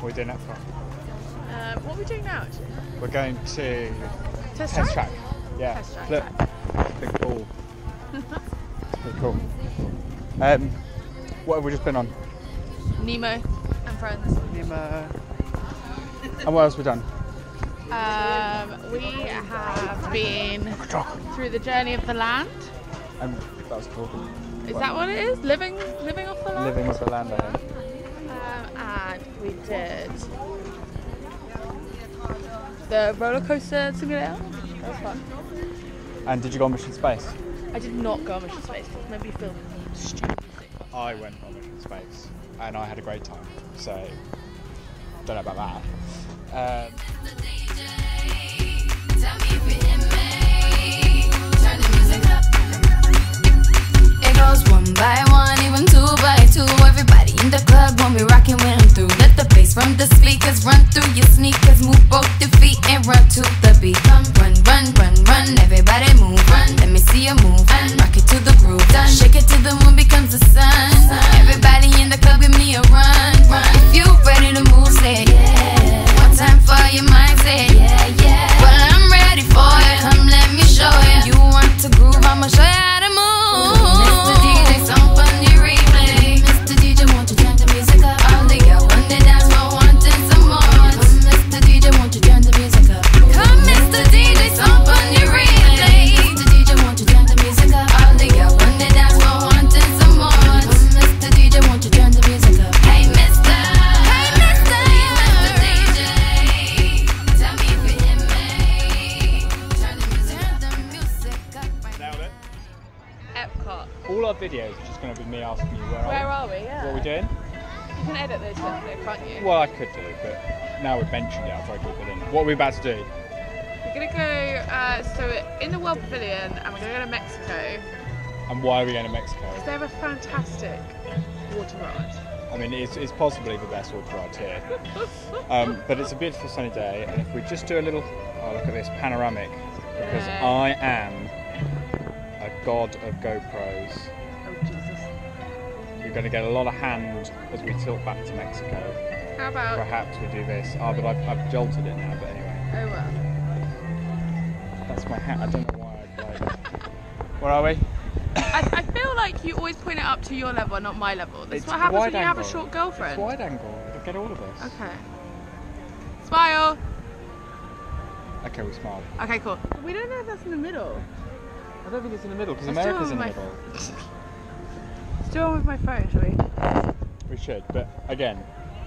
We're we doing that for. Um what are we doing now, actually? We're going to Test, test track? track. Yeah. Test track, Look, it's pretty cool. it's pretty cool. Um, what have we just been on? Nemo and friends. Nemo. And what else have we done? Um, we have been through the journey of the land. And that was cool. Is that what it is? Living, living off the land. Living with the land, I think. And we did the roller coaster simulator. That was fun. And did you go on Mission Space? I did not go on Mission Space because maybe feel stupid. I went on Mission Space and I had a great time. So, don't know about that. Um, Tell me if it hit me. Turn the music up. It goes one by one, even All our videos are just going to be me asking you where, Where are are we? Yeah. we? What are we doing? You can edit those bits, though, can't you? Well, I could do, but now we've mentioned it, I'll try to keep it in. What are we about to do? We're gonna go. Uh, so in the World Pavilion, and we're gonna go to Mexico. And why are we going to Mexico? Because they have a fantastic water ride. I mean, it's, it's possibly the best water ride here. Um, but it's a beautiful sunny day, and if we just do a little, oh look at this panoramic, because Yeah. I am god of GoPros. Oh Jesus! You're going to get a lot of hand as we tilt back to Mexico. How about? Perhaps we do this. Oh, but I've, I've jolted it now. But anyway, Oh well. that's my hat. I don't know why. I like. Where are we? I, I feel like you always point it up to your level, not my level. That's It's what happens when wide you have a short girlfriend. It's wide angle. It'll get all of us. Okay. Smile. Okay, we smile. Okay, cool. We don't know if that's in the middle. I don't think it's in the middle because America's in the middle. Let's do one with my phone, shall we? We should, but again,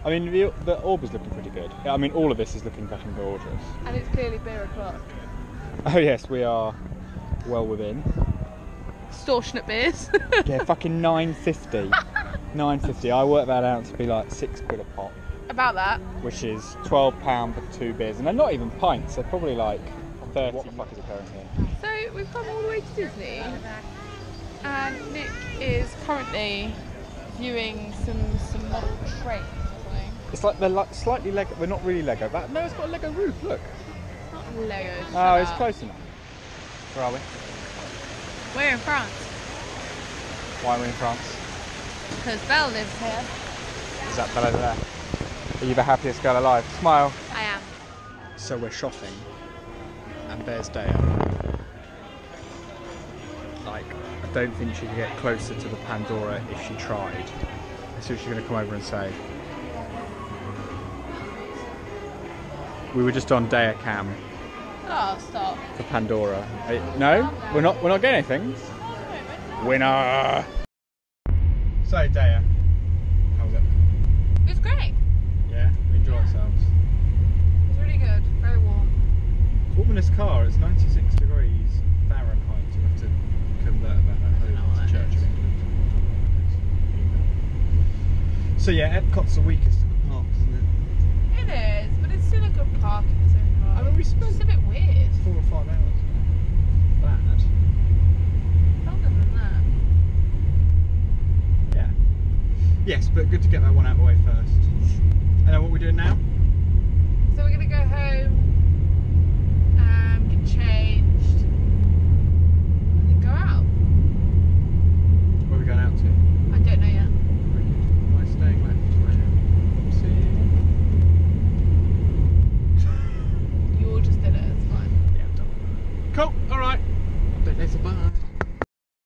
I mean, the, the orb is looking pretty good. I mean, all of this is looking fucking gorgeous. And it's clearly beer o'clock. Oh yes, we are well within. Extortionate beers. Yeah, fucking nine fifty. Nine fifty. I worked that out to be like six quid a pop, About that. which is twelve pound for two beers, and they're not even pints. They're probably like thirty. What the fuck is occurring here? So we've come all the way to Disney, and Nick is currently viewing some some model trains or something. It's like they're like slightly Lego. We're not really Lego. That no, it's got a Lego roof. Look. It's Not Lego. Oh, shut it's close enough. Where are we? We're in France Why are we in France? because Belle lives here. Is that Belle over there? Are you the happiest girl alive? Smile. I am. So we're shopping, and there's Dea. Like, I don't think she could get closer to the Pandora if she tried. Let's see what she's going to come over and say. We were just on Dea Cam Oh, stop. for Pandora. Uh, no, we're not. We're not getting anything. Winner. So Dea, how was it? It's great. Yeah, we enjoy ourselves. It's really good. Very warm. Warm in this car. It's 96 degrees Fahrenheit. You have to convert that at home know what to that Church is. of England. So yeah, Epcot's the weakest of the parks, isn't it? It is, but it's still a good park in its own right. I mean, we It's spent just a bit weird. four or five hours. Bad. Longer than that. Yeah. Yes, but good to get that one out of the way first. And then what we're doing now? So we're gonna go home,